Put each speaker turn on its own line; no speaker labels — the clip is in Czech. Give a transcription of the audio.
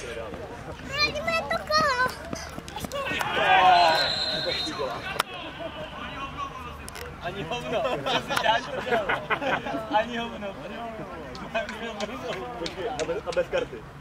Hraďme to kolo. Ani hovno, to Ani hovno.
Ani hovno. A bez karty.